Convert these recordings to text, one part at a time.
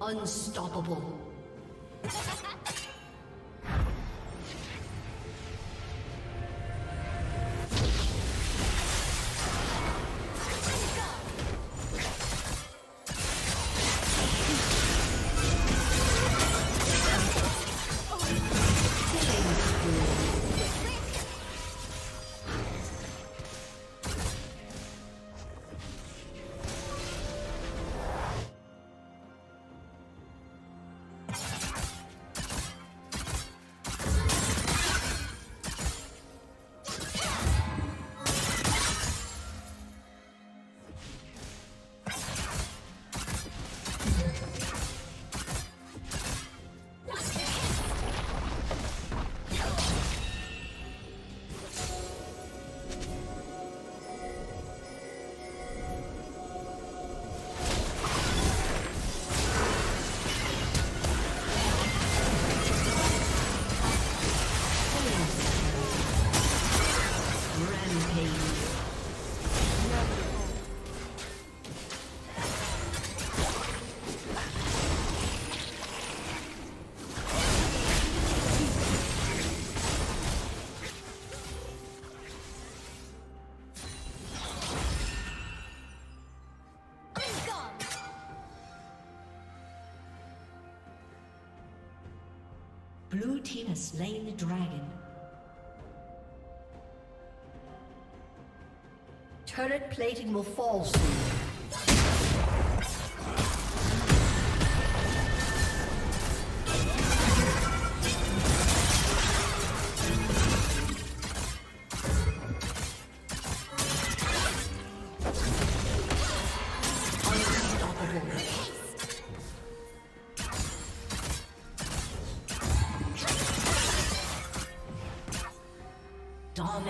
Unstoppable. Has slain the dragon. Turret plating will fall soon.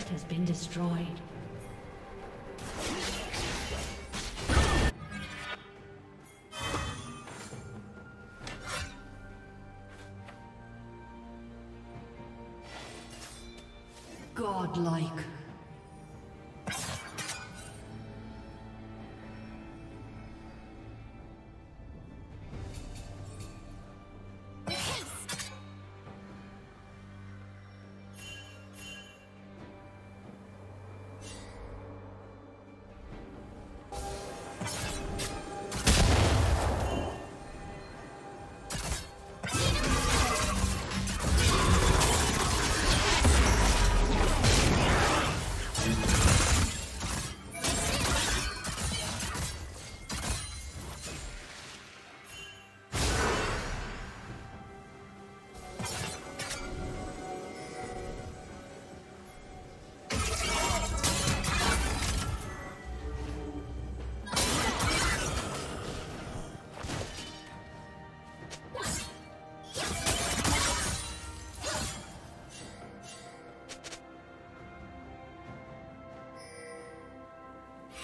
Has been destroyed. Godlike.